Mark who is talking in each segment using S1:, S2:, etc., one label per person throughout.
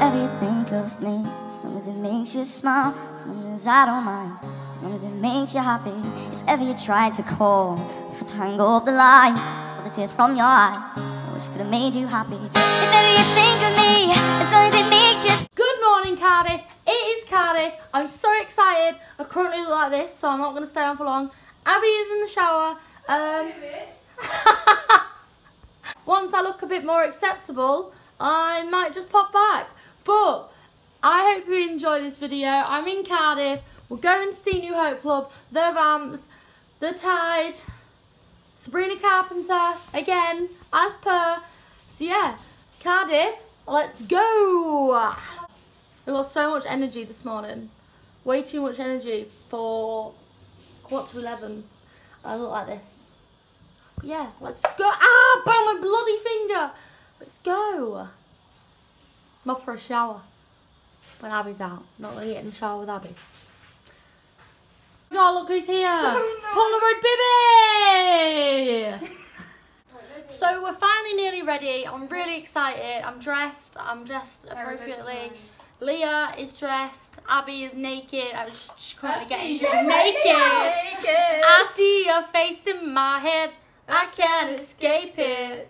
S1: Whatever you think of me, as long as it makes you smile, as long as I don't mind, as long as it makes you happy. If ever you tried to call, I tangle up the line, all the tears from your eyes. I could have made you happy. If ever you think of me, as long as it makes you
S2: Good morning, Cardiff. It is Cardiff. I'm so excited. I currently look like this, so I'm not going to stay on for long. Abby is in the shower. Um, once I look a bit more acceptable, I might just pop back. But I hope you enjoy this video. I'm in Cardiff. We're going to see New Hope Club, The Vamps, The Tide, Sabrina Carpenter, again, as per. So yeah, Cardiff, let's go! I got so much energy this morning. Way too much energy for quarter to 11. I look like this. But yeah, let's go. Ah, bang my bloody finger. Let's go. I'm off for a shower. When Abby's out. Not gonna get in the shower with Abby. Oh, look who's here. Polaroid Bibby! So we're finally nearly ready. I'm really excited. I'm dressed. I'm dressed appropriately. Leah is dressed. Abby is naked. I was she's currently getting naked. I see your face in my head. I can't escape it.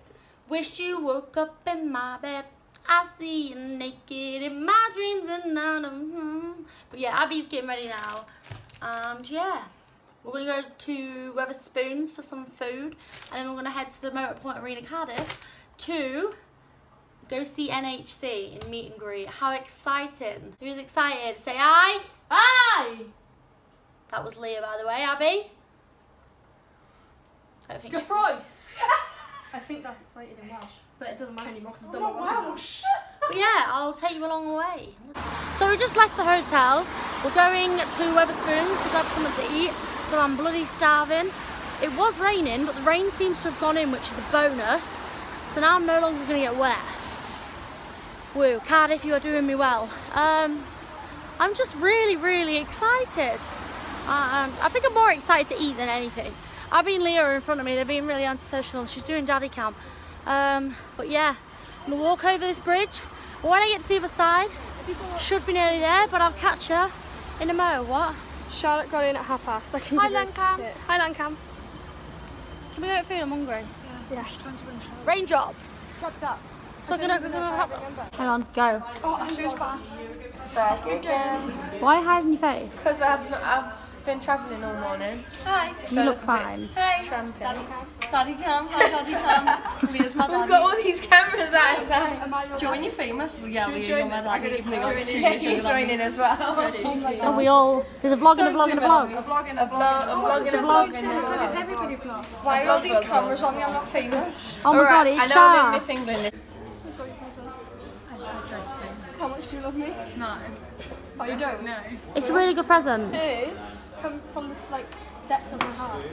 S2: Wish you woke up in my bed. I see you naked in my dreams and none of them. But yeah, Abby's getting ready now. Um, and yeah. We're going to go to Wetherspoons for some food and then we're going to head to the Motor Point Arena Cardiff to go see NHC in meet and greet. How exciting. Who's excited? Say aye. Aye! That was Leah, by the way. Abby? I don't think she's-
S3: Price. I think that's excited in Welsh, but it doesn't matter anymore because I've done it Welsh.
S2: But yeah, I'll take you along the way. So we just left the hotel. We're going to Wetherspoons to grab something to eat because I'm bloody starving. It was raining, but the rain seems to have gone in, which is a bonus. So now I'm no longer going to get wet. Woo, Cardiff, you are doing me well. Um, I'm just really, really excited. And I think I'm more excited to eat than anything. Abby and Leah in front of me. They're being really antisocial. She's doing daddy cam. Um, but yeah, I'm gonna walk over this bridge. When I get to the other side, should be nearly there, but I'll catch her in a mo. What?
S3: Charlotte got in at half past. I can
S2: Hi,
S3: give
S2: Lancam.
S3: Hi, Lancam.
S2: Can we go get food? I'm hungry.
S3: Yeah.
S2: Raindrops.
S3: Wrapped up.
S2: So I'm gonna, gonna Hang on, go.
S3: Oh, Sue's back.
S4: Back again.
S2: Why are you hiding your face?
S4: Because I've, I've been travelling all morning.
S3: Hi.
S2: You look fine.
S4: Hey. Tramping.
S3: Daddy cam. Hi, Daddy cam. Leah's my
S4: We've got all these cameras outside.
S3: Am I your
S5: Join your famous. Yeah,
S3: we
S5: Leah,
S3: join
S5: you're my daddy. Even though you're
S3: join
S5: two
S3: in.
S4: Yeah,
S5: years
S4: you
S5: younger than
S4: joining as well.
S2: Oh oh are we all? There's a vlog and a vlog and a vlog.
S3: A vlog and
S4: A vlog, a vlog, and a vlog.
S3: Does everybody vlog?
S5: Why are all these cameras on me? I'm not famous.
S2: Oh my god,
S4: Alright,
S2: it's
S4: I know I'm in Miss England.
S3: How much do you love me?
S4: No.
S3: Oh, you don't?
S4: No.
S2: It's a really good present.
S3: It is. Come from the like depths of my heart.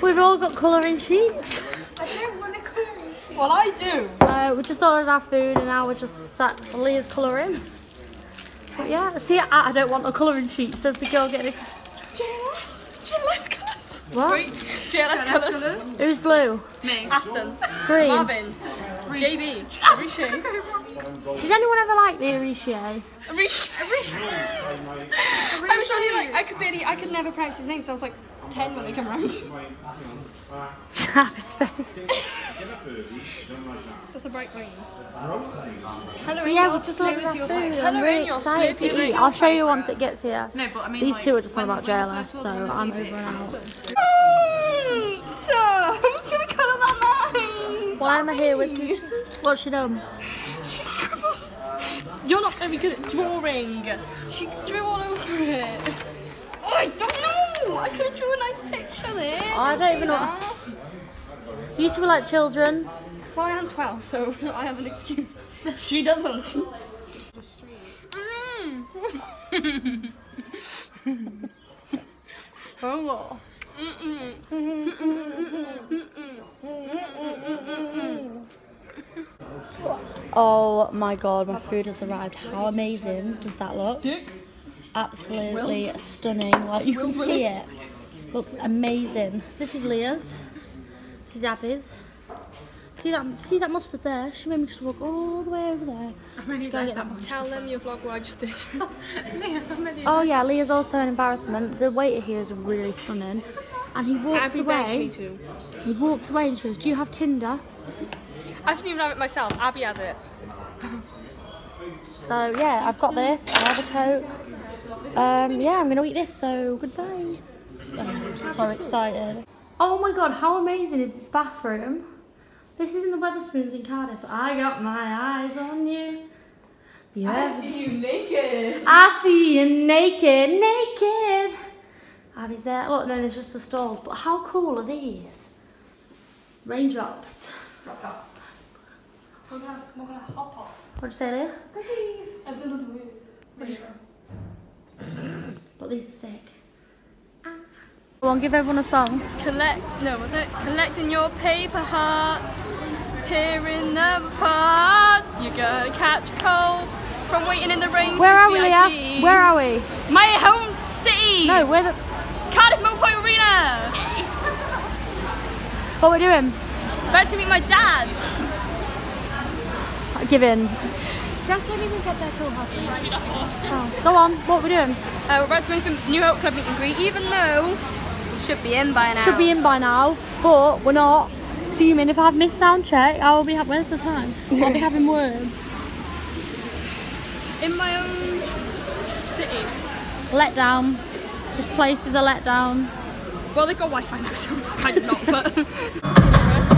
S2: We've all got colouring sheets.
S4: I don't want to colour
S5: Well, I do.
S2: Uh, we just ordered our food and now we're just sat for Leah's colouring. But yeah, see, I, I don't want a colouring sheet, says the girl getting
S5: JLS. JLS colours.
S2: What?
S5: JLS colours.
S2: Who's blue?
S5: Me. Aston.
S2: Green.
S5: Marvin. JB. Rishi.
S2: Did anyone ever like the Ariche?
S5: Rishi. I was only like, I could barely, I could never pronounce his name, so I was like 10 when they came around.
S2: Have his face.
S3: That's a bright green.
S2: But yeah, we just ordered our food. I'm
S5: Colour
S2: really
S5: in your
S2: excited
S5: sleep,
S2: to eat. I'll show you once it gets here.
S5: No, but I mean,
S2: These
S5: like,
S2: two are just on
S5: when-
S2: about
S5: when you
S2: JLS, so
S5: them on the
S2: I'm
S5: TV.
S2: over and out.
S5: So, who's gonna colour that nice?
S2: Why am I here with you? What's she done?
S5: She scribbled. You're not very good at drawing. She drew all over it. Oh, I don't know. I could have drew a nice picture there.
S2: I don't even know- You two are like children.
S3: Well, I am 12, so I have an excuse.
S5: She doesn't.
S2: Oh. Oh my god, my food has arrived. How amazing does that look? Absolutely stunning. Like you can see it. Looks amazing. This is Leah's. This is Abby's. See that? See that mustard there? She made me just walk all the way over there. to go get that mustard.
S4: Tell them your vlog what I just did.
S2: Oh yeah, Leah's also an embarrassment. The waiter here is really stunning. And he walks
S4: Abby
S2: away. He walks away and she goes, Do you have Tinder?
S4: I didn't even have it myself. Abby has it.
S2: So yeah, I've got this. I have a tote. Um, yeah, I'm gonna eat this. So goodbye. I'm so excited. Oh my god, how amazing is this bathroom? This is in the Wetherspoons in Cardiff. I got my eyes on you. You I see you naked. I see you naked, naked. Abby's there. Look, no, there's just the stalls. But how cool are these? Raindrops.
S3: We're gonna, we're gonna hop off.
S2: What'd you say, Leah?
S3: I don't know the words.
S2: But these are sick. Ah. Go on, give everyone a song.
S5: Collect, no, was it? Collecting your paper hearts, tearing them apart. You're gonna catch cold from waiting in the rain.
S2: Where are we, Leah? Where are we?
S5: My home city.
S2: No, where the...
S5: Cardiff Mill Point Arena.
S2: What are we're doing?
S5: About to meet my dad.
S2: Give in.
S4: Just don't even get there till half
S2: Oh, go on, what are we're doing?
S5: Uh, we're about to go into New Hope Club meet and greet, even though we should be in by now.
S2: Should be in by now, but we're not fuming. If I've missed sound check, I will be having, where's the time? I'll be having words.
S5: in my own city.
S2: Letdown. This place is a letdown.
S5: Well, they've got Wi-Fi now, so it's kind of not. But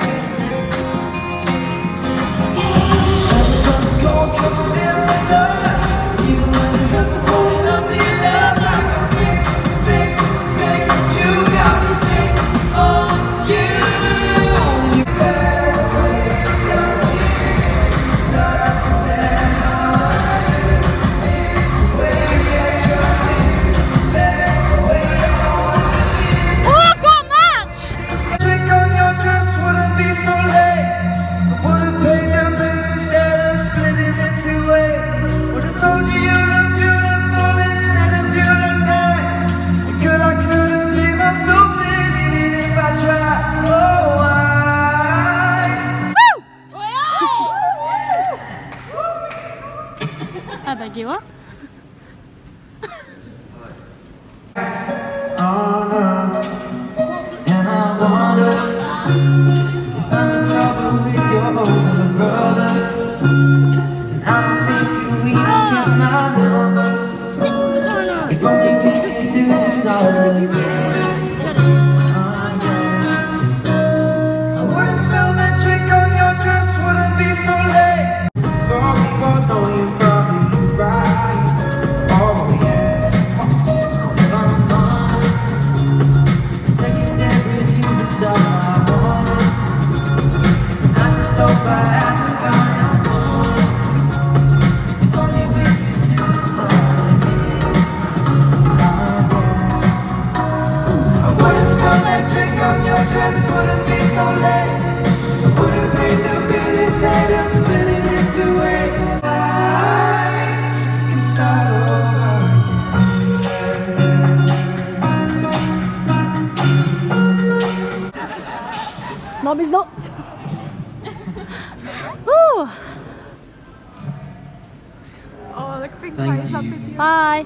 S6: Thank you.
S2: Bye.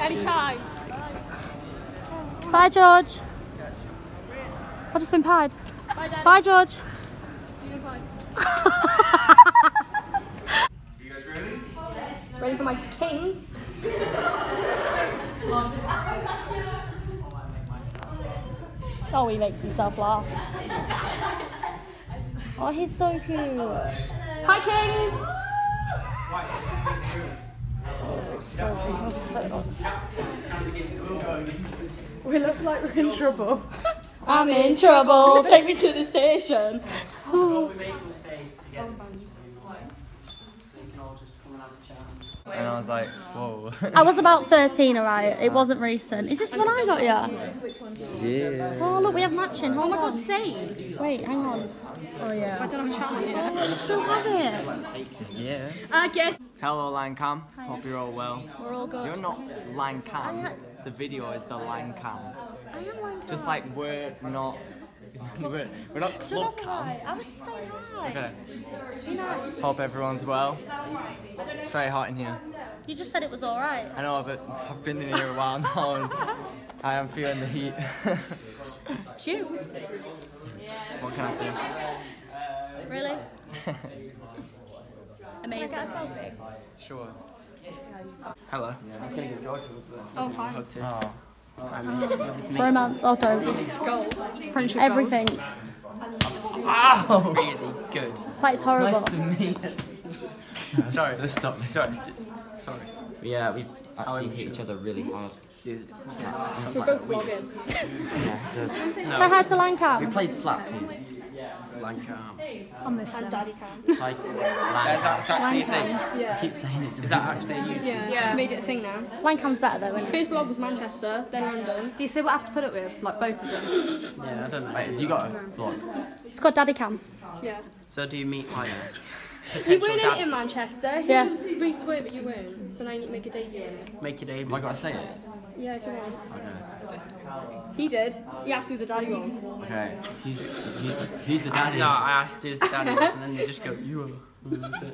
S5: Anytime.
S2: Bye, George. I've just been pied.
S5: Bye, Dad.
S2: Bye, George.
S5: See you in five.
S7: You guys ready?
S5: Ready for my kings?
S2: Oh, he makes himself laugh. Oh, he's so cute.
S5: Hi, Kings. We look like we're in trouble. I'm in trouble. Take me to the station.
S8: And I was like, whoa.
S2: I was about 13, alright? It wasn't recent. Is this the one I got you?
S8: yeah.
S2: Oh, look, we have matching. Hold oh my god,
S5: same.
S2: Wait, hang on.
S5: Oh yeah. I don't have a channel yet.
S2: I still have it.
S8: Yeah.
S5: I guess.
S8: Hello, Lancam. Hope you're all well.
S2: We're all good.
S8: You're not Lancam. The video is the Lancam.
S2: I am like
S8: Just like we're not. We're, we're not club cam.
S2: I was just saying hi.
S8: Okay.
S2: You know,
S8: Hope everyone's well. It's very hot in here.
S2: you just said it was alright.
S8: I know, but I've been in here a while now and I am feeling the heat.
S2: You.
S8: what can I say?
S2: Really? Amazing.
S8: Oh sure. Hello.
S5: Yeah, I was gonna get George Oh fine.
S8: Oh.
S2: Romance. Oh, don't.
S5: Friendship
S2: Everything.
S8: Oh, Really good.
S2: That is horrible.
S8: Nice to meet you. Sorry, let's stop this. Sorry. Sorry.
S9: Yeah, we actually hit each other really hmm? hard.
S5: We're both vlogging.
S9: Yeah, it does.
S2: Say hi to
S9: We played Slapsies.
S8: Lancam.
S2: I'm listening.
S5: And Daddy Cam.
S9: Like,
S8: That's actually a thing. Yeah.
S9: I keep saying it.
S8: Is that actually a YouTube?
S5: Yeah. yeah. Made it a thing now.
S2: Lancam's better though, isn't it?
S5: First vlog was Manchester, then London.
S3: Do you see what I have to put up with? Like both of them?
S8: Yeah, I don't know.
S9: Wait, have you got a vlog?
S2: It's got Daddy Cam.
S5: Yeah.
S8: So do you meet like
S5: You
S8: potential
S5: weren't in in? Manchester. He
S2: Yeah.
S5: was Reese Swear, but you weren't. So now you need to make a debut.
S8: Make your debut.
S9: Have I got to say it?
S5: Yeah, if you want.
S9: Okay.
S5: He did. He asked who the daddy was.
S9: Okay. Who's, who's, who's the daddy?
S8: No, I asked his daddy this, and then they just go, you are.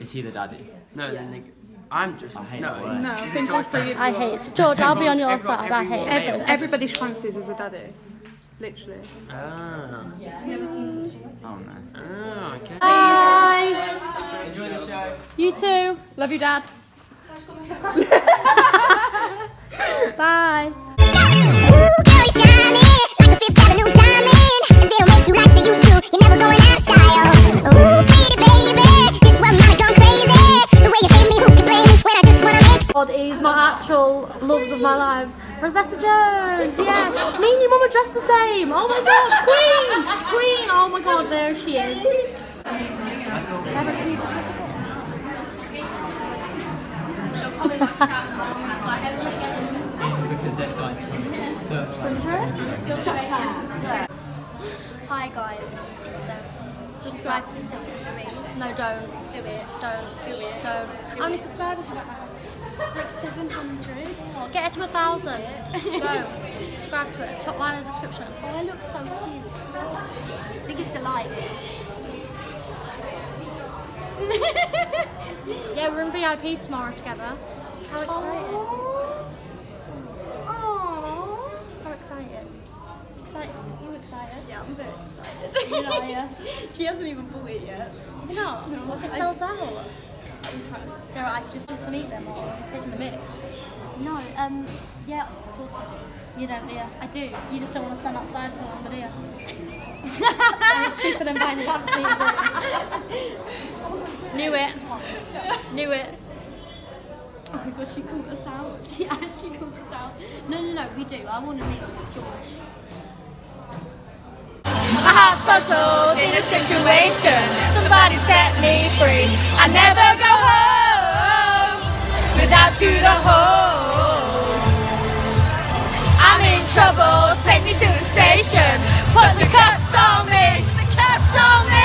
S9: Is he the daddy?
S8: No, then they go, I'm just.
S9: I hate
S8: no.
S3: No, I think also
S2: I hate it. George, I'll be on your
S8: Everyone-
S2: side. I hate
S8: everyone-
S2: it.
S3: everybody fancies as a daddy. Literally.
S8: Ah,
S9: Oh no.
S8: ah, okay.
S2: Bye.
S8: Enjoy the show.
S2: You too.
S5: Love you, Dad.
S2: Bye. My actual loves of my life. Rosetta Jones, yeah. Me and your mum are dressed the same. Oh my god, Queen! Queen! Oh my god, there she is.
S10: Hi guys, it's Steph. Subscribe to Stephanie Louise.
S2: No, don't.
S10: Do it.
S2: Don't.
S10: Do it.
S2: Don't. How many subscribers you got?
S10: Like 700.
S2: Oh, get it to a thousand. Go. Subscribe to it. Top line in the description.
S10: Oh, I look so cute. Biggest delight.
S2: Yeah, we're in VIP tomorrow together. How excited.
S10: Aww.
S2: How excited. Excited. You excited?
S10: Yeah, I'm very excited.
S2: You yeah.
S10: she hasn't even bought it yet.
S2: You know, what if it sells out? So I just want to meet them or taking the mic?
S10: No, um, yeah, of course I do.
S2: You don't, do you?
S10: I do.
S2: You just don't want to stand outside for longer, do you? and it's cheaper than buying fancy. Knew it. Knew it.
S10: Oh my god, she called us out. She actually called us out. No, no, no, we do. I want to meet with George.
S5: My heart's puzzled in a situation. Somebody set me free. I never go home without you to hold. I'm in trouble. Take me to the station. Put the cuffs on me. The cuffs on me.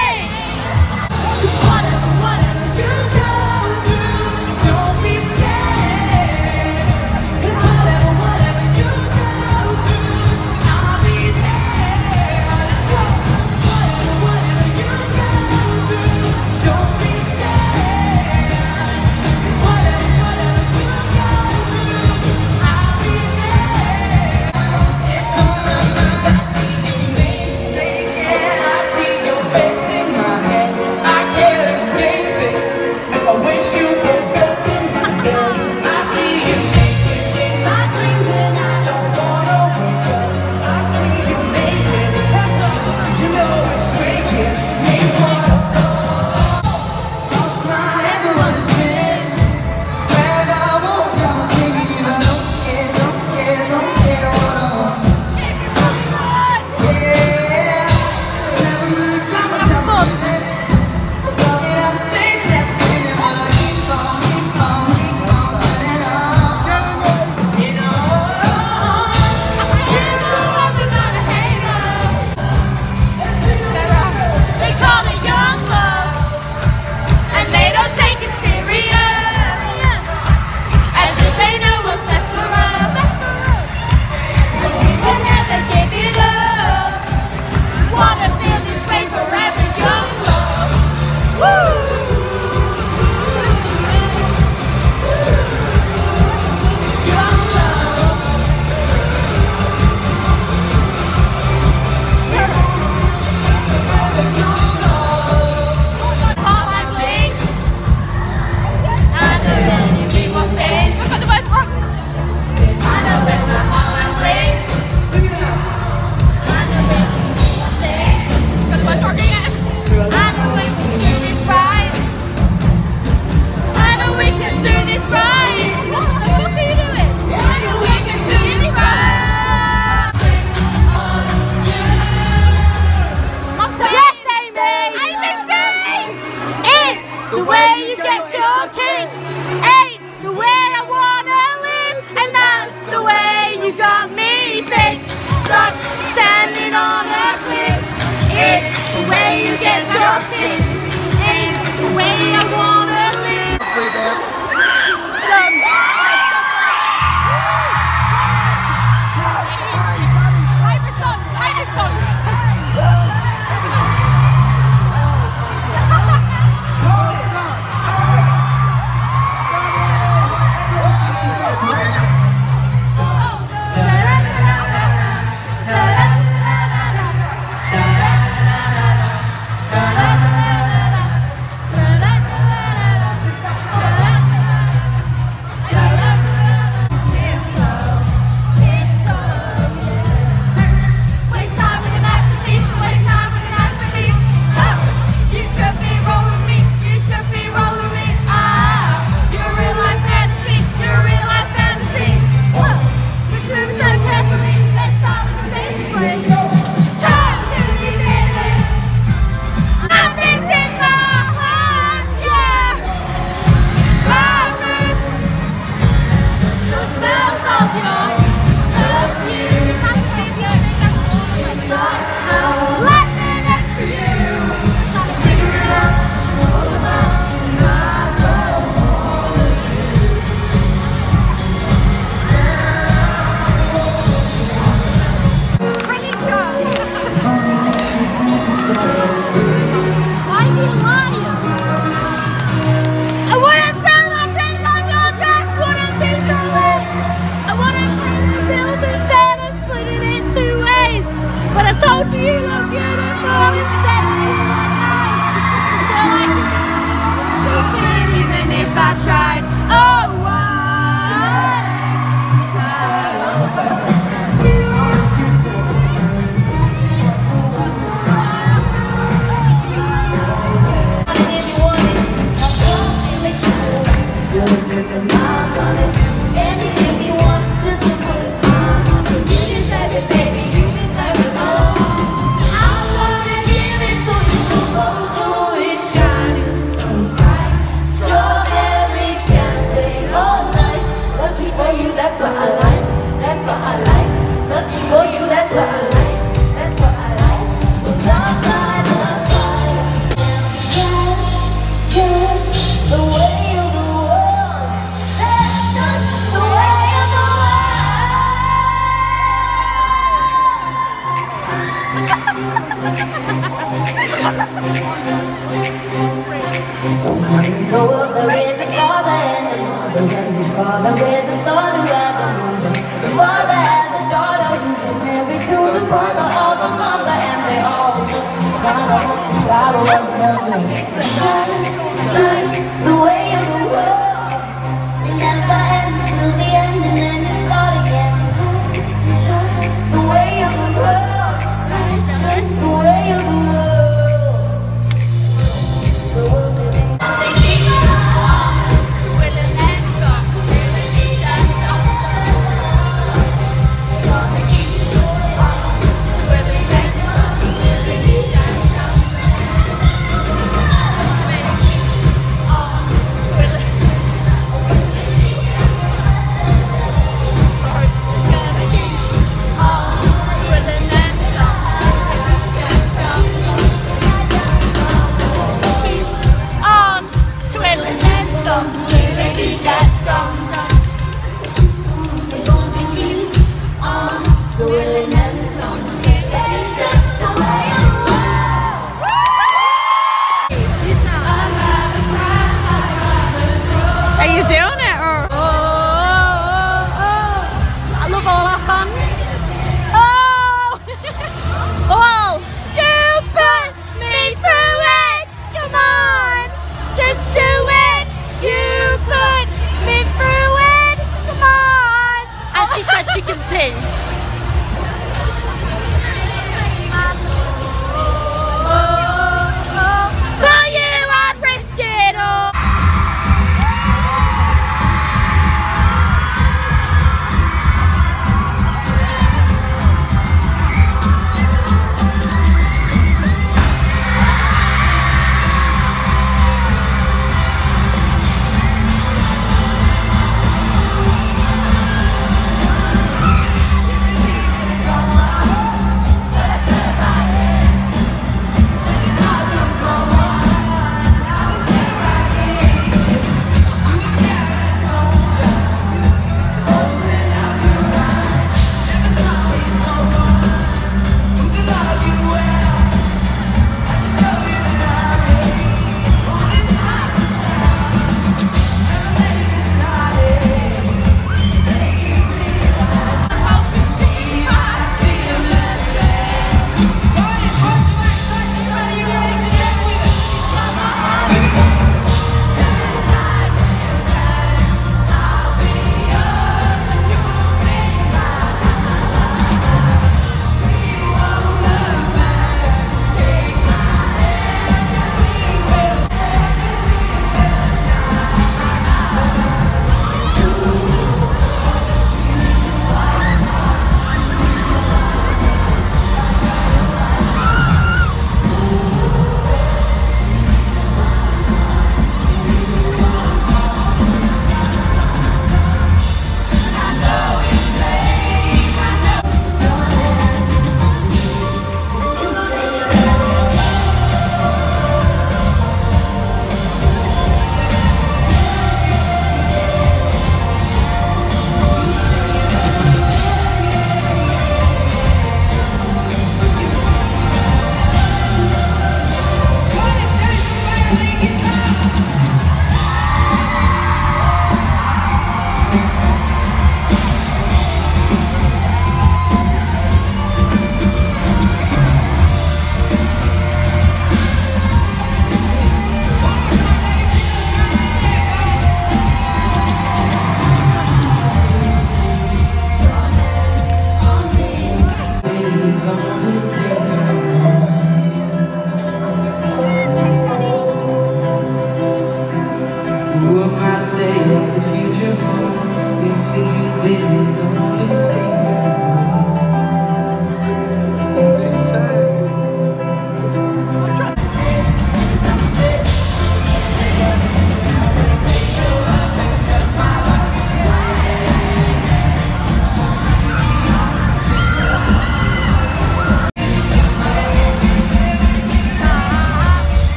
S5: believe in.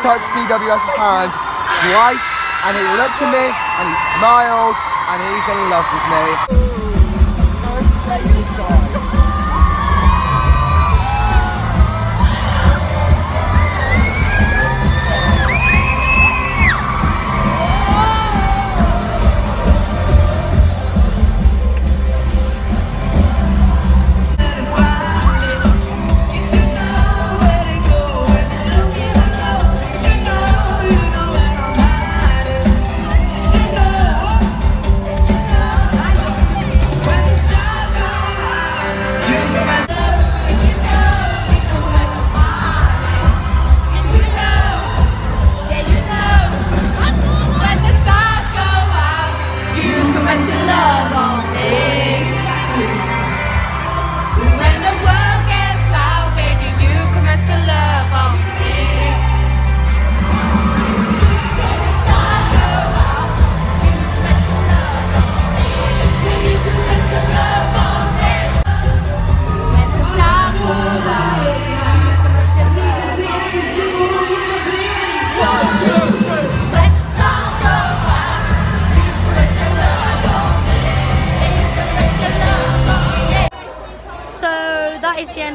S5: Touched PWS's hand twice, and he looked at me, and he smiled, and he's in love with me.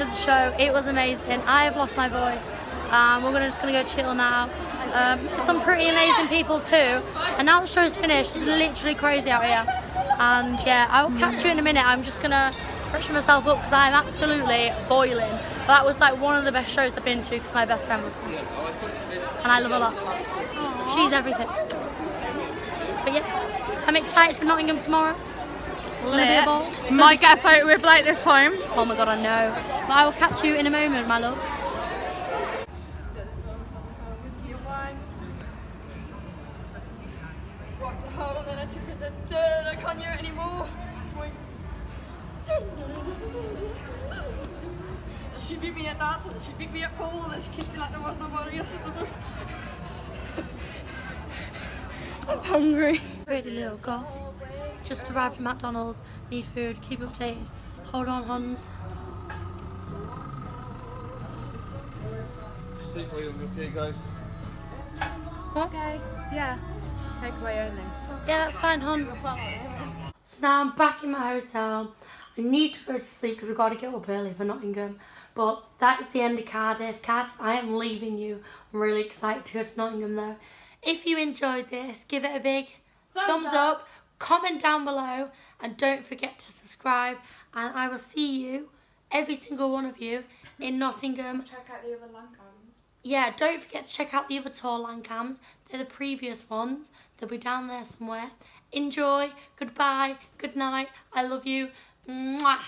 S2: Of the show. It was amazing. I have lost my voice. Um, we're gonna just gonna go chill now. Um, some pretty amazing people too. And now the show's finished, it's literally crazy out here. And yeah, I will catch you in a minute. I'm just gonna freshen myself up because I'm absolutely boiling. But that was like one of the best shows I've been to because my best friend was there. And I love her lots. She's everything. But yeah, I'm excited for Nottingham tomorrow. Gonna be a
S4: Lit. Might get a photo with Blake this time.
S2: Oh my god, I know. But I will catch you in a moment, my loves.
S3: Rocked it hard and then I took it to the and I can't hear it anymore. And she beat me at that, she beat me at pool, and she kissed me like there was nobody else. I'm hungry.
S2: Pretty little girl. Just arrived at McDonald's. Need food. Keep updated. Hold on, Hans.
S5: okay, guys?
S2: What?
S4: Okay. Yeah. Takeaway only.
S2: Yeah, that's fine, hon. So now I'm back in my hotel. I need to go to sleep because I've got to get up early for Nottingham. But that is the end of Cardiff. Cardiff, I am leaving you. I'm really excited to go to Nottingham though. If you enjoyed this, give it a big thumbs, up. Comment down below, and don't forget to subscribe. And I will see you, every single one of you, in Nottingham.
S4: Check out the other Lancams.
S2: Yeah, don't forget to check out the other tour Lancams. They're the previous ones. They'll be down there somewhere. Enjoy. Goodbye. Good night. I love you. Mwah.